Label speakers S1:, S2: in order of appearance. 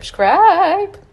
S1: subscribe.